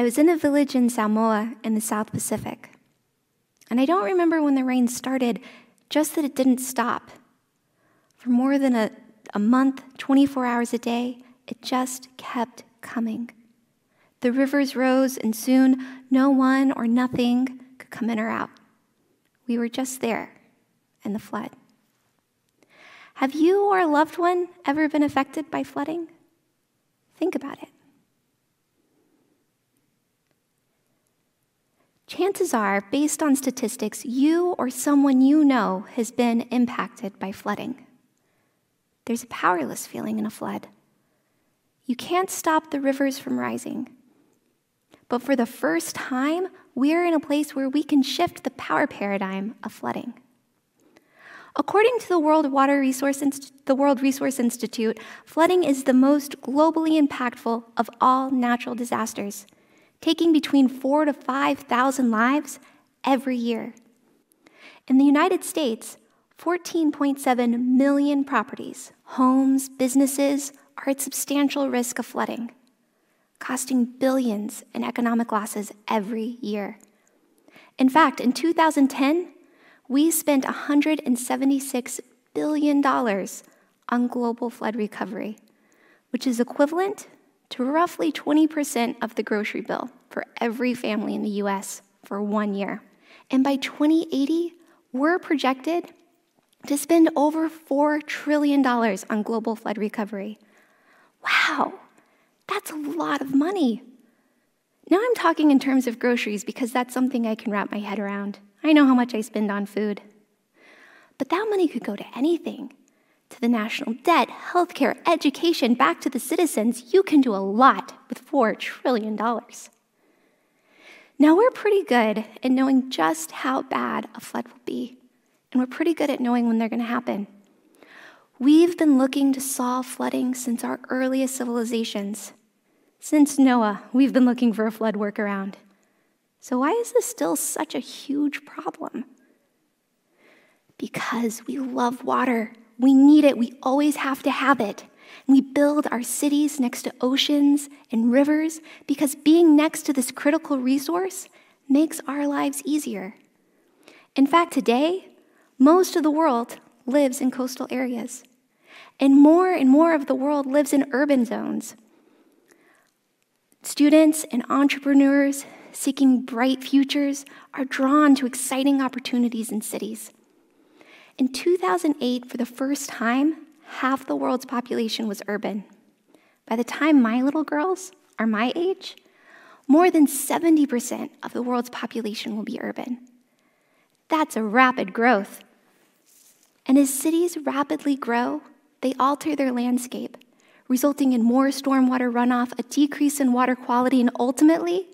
I was in a village in Samoa in the South Pacific. And I don't remember when the rain started, just that it didn't stop. For more than a, a month, 24 hours a day, it just kept coming. The rivers rose, and soon no one or nothing could come in or out. We were just there in the flood. Have you or a loved one ever been affected by flooding? Think about it. Chances are, based on statistics, you or someone you know has been impacted by flooding. There's a powerless feeling in a flood. You can't stop the rivers from rising. But for the first time, we're in a place where we can shift the power paradigm of flooding. According to the World Water Resource Inst- the World Resource Institute, flooding is the most globally impactful of all natural disasters, taking between 4 to 5,000 lives every year. In the United States, 14.7 million properties, homes, businesses are at substantial risk of flooding, costing billions in economic losses every year. In fact, in 2010, we spent $176 billion on global flood recovery, which is equivalent to roughly 20% of the grocery bill for every family in the US for one year. And by 2080, we're projected to spend over $4 trillion on global flood recovery. Wow, that's a lot of money. Now I'm talking in terms of groceries because that's something I can wrap my head around. I know how much I spend on food. But that money could go to anything to the national debt, healthcare, education, back to the citizens. You can do a lot with $4 trillion. Now, we're pretty good at knowing just how bad a flood will be, and we're pretty good at knowing when they're going to happen. We've been looking to solve flooding since our earliest civilizations. Since Noah, we've been looking for a flood workaround. So, why is this still such a huge problem? Because we love water. We need it. We always have to have it. We build our cities next to oceans and rivers because being next to this critical resource makes our lives easier. In fact, today, most of the world lives in coastal areas, and more and more of the world lives in urban zones. Students and entrepreneurs seeking bright futures are drawn to exciting opportunities in cities. In 2008, for the first time, half the world's population was urban. By the time my little girls are my age, more than 70% of the world's population will be urban. That's a rapid growth. And as cities rapidly grow, they alter their landscape, resulting in more stormwater runoff, a decrease in water quality, and ultimately,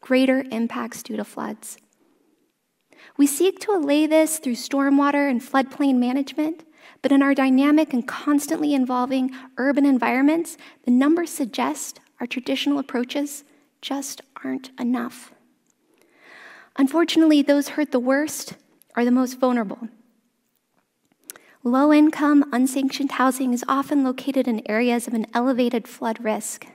greater impacts due to floods. We seek to allay this through stormwater and floodplain management, but in our dynamic and constantly evolving urban environments, the numbers suggest our traditional approaches just aren't enough. Unfortunately, those hurt the worst are the most vulnerable. Low income, unsanctioned housing is often located in areas of an elevated flood risk.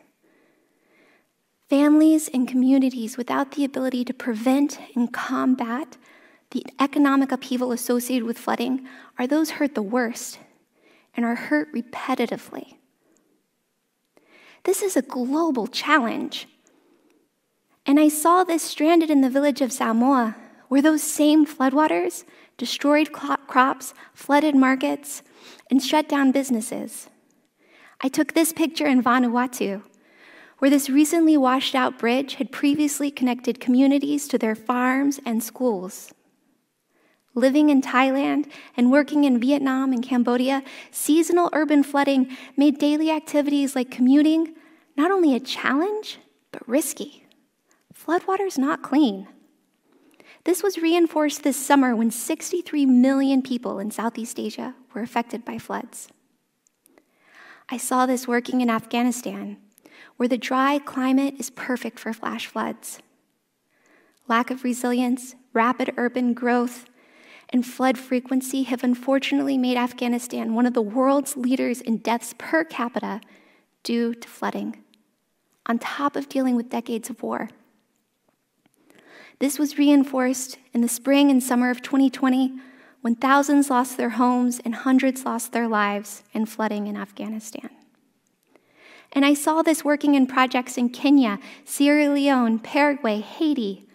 Families and communities without the ability to prevent and combat the economic upheaval associated with flooding are those hurt the worst and are hurt repetitively. This is a global challenge. And I saw this stranded in the village of Samoa, where those same floodwaters destroyed crops, flooded markets, and shut down businesses. I took this picture in Vanuatu, where this recently washed out bridge had previously connected communities to their farms and schools. Living in Thailand and working in Vietnam and Cambodia, seasonal urban flooding made daily activities like commuting not only a challenge, but risky. Floodwater's not clean. This was reinforced this summer when 63 million people in Southeast Asia were affected by floods. I saw this working in Afghanistan, where the dry climate is perfect for flash floods. Lack of resilience, rapid urban growth, and flood frequency have unfortunately made Afghanistan one of the world's leaders in deaths per capita due to flooding, on top of dealing with decades of war This was reinforced in the spring and summer of 2020 when thousands lost their homes and hundreds lost their lives in flooding in Afghanistan. And I saw this working in projects in Kenya, Sierra Leone, Paraguay, Haiti.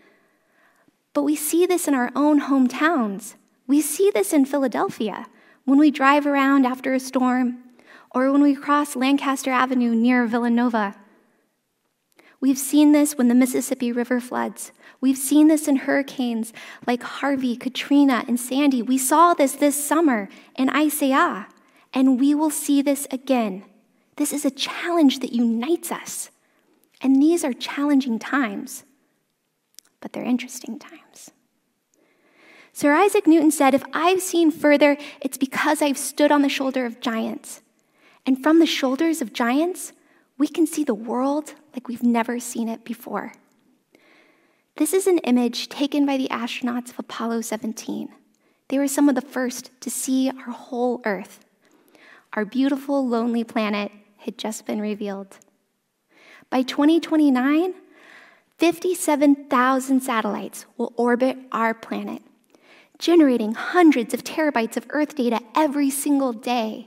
But we see this in our own hometowns. We see this in Philadelphia when we drive around after a storm or when we cross Lancaster Avenue near Villanova. We've seen this when the Mississippi River floods. We've seen this in hurricanes like Harvey, Katrina, and Sandy. We saw this this summer in Isaias, and we will see this again. This is a challenge that unites us. And these are challenging times, but they're interesting times. Sir Isaac Newton said, If I've seen further, it's because I've stood on the shoulder of giants. And from the shoulders of giants, we can see the world like we've never seen it before. This is an image taken by the astronauts of Apollo 17. They were some of the first to see our whole Earth. Our beautiful, lonely planet had just been revealed. By 2029, 57,000 satellites will orbit our planet, generating hundreds of terabytes of Earth data every single day.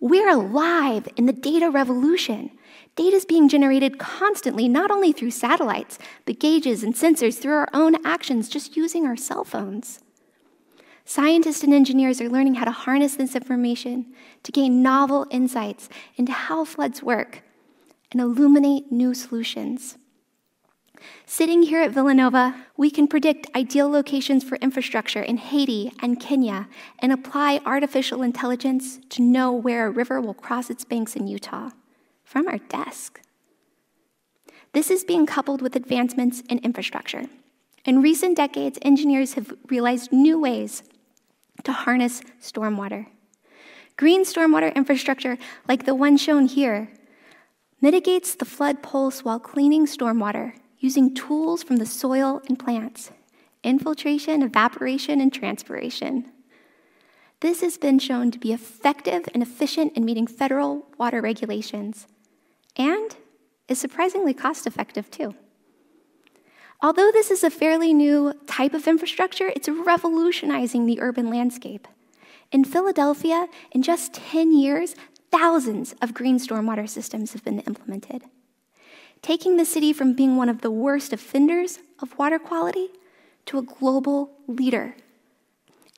We're alive in the data revolution. Data is being generated constantly, not only through satellites, but gauges and sensors through our own actions just using our cell phones. Scientists and engineers are learning how to harness this information to gain novel insights into how floods work and illuminate new solutions. Sitting here at Villanova, we can predict ideal locations for infrastructure in Haiti and Kenya and apply artificial intelligence to know where a river will cross its banks in Utah from our desk. This is being coupled with advancements in infrastructure. In recent decades, engineers have realized new ways to harness stormwater. Green stormwater infrastructure, like the one shown here, mitigates the flood pulse while cleaning stormwater using tools from the soil and plants infiltration, evaporation, and transpiration. This has been shown to be effective and efficient in meeting federal water regulations and is surprisingly cost effective too. Although this is a fairly new type of infrastructure, it's revolutionizing the urban landscape. In Philadelphia, in just 10 years, thousands of green stormwater systems have been implemented, taking the city from being one of the worst offenders of water quality to a global leader.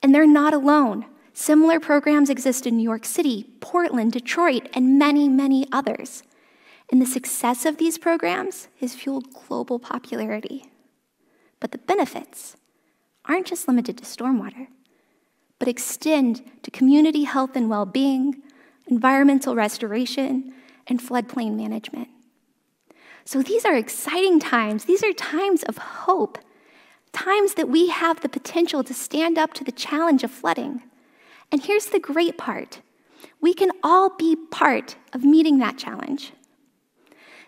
And they're not alone. Similar programs exist in New York City, Portland, Detroit, and many, many others. And the success of these programs has fueled global popularity. But the benefits aren't just limited to stormwater, but extend to community health and well being, environmental restoration, and floodplain management. So these are exciting times. These are times of hope, times that we have the potential to stand up to the challenge of flooding. And here's the great part we can all be part of meeting that challenge.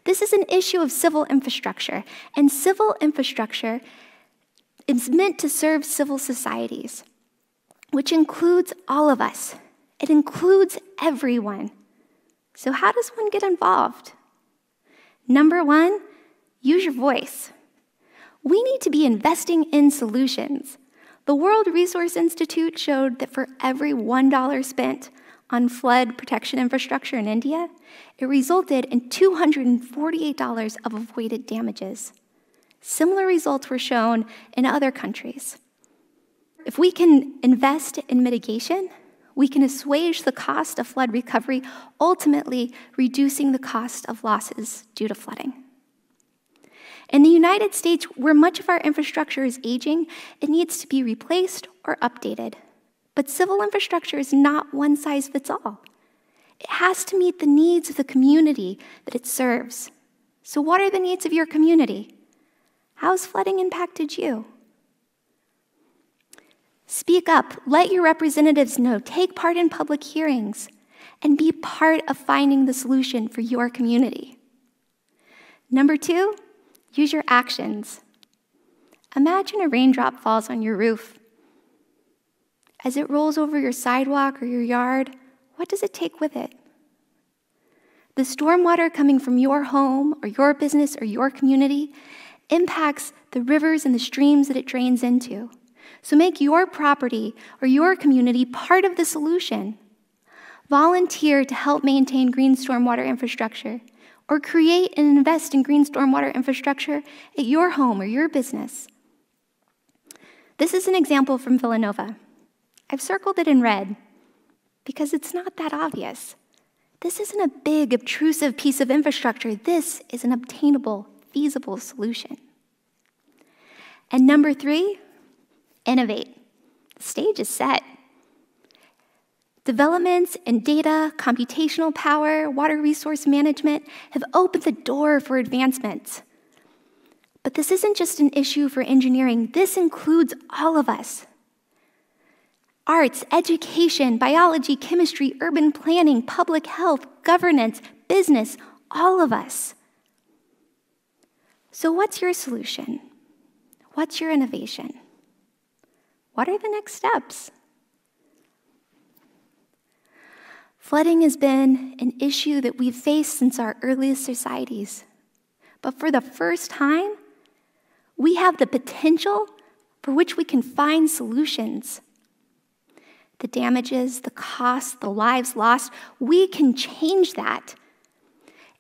This is an issue of civil infrastructure, and civil infrastructure is meant to serve civil societies, which includes all of us. It includes everyone. So, how does one get involved? Number one, use your voice. We need to be investing in solutions. The World Resource Institute showed that for every $1 spent on flood protection infrastructure in India, it resulted in $248 of avoided damages. Similar results were shown in other countries. If we can invest in mitigation, we can assuage the cost of flood recovery, ultimately reducing the cost of losses due to flooding. In the United States, where much of our infrastructure is aging, it needs to be replaced or updated. But civil infrastructure is not one size fits all. It has to meet the needs of the community that it serves. So, what are the needs of your community? How's flooding impacted you? Speak up, let your representatives know, take part in public hearings, and be part of finding the solution for your community. Number two, use your actions. Imagine a raindrop falls on your roof. As it rolls over your sidewalk or your yard, what does it take with it? The stormwater coming from your home or your business or your community impacts the rivers and the streams that it drains into. So make your property or your community part of the solution. Volunteer to help maintain green stormwater infrastructure or create and invest in green stormwater infrastructure at your home or your business. This is an example from Villanova. I've circled it in red because it's not that obvious. This isn't a big, obtrusive piece of infrastructure. This is an obtainable, feasible solution. And number three, innovate. The stage is set. Developments in data, computational power, water resource management have opened the door for advancements. But this isn't just an issue for engineering, this includes all of us. Arts, education, biology, chemistry, urban planning, public health, governance, business, all of us. So, what's your solution? What's your innovation? What are the next steps? Flooding has been an issue that we've faced since our earliest societies. But for the first time, we have the potential for which we can find solutions. The damages, the costs, the lives lost, we can change that.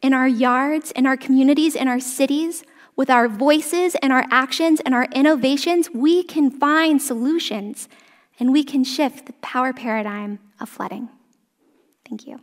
In our yards, in our communities, in our cities, with our voices and our actions and our innovations, we can find solutions and we can shift the power paradigm of flooding. Thank you.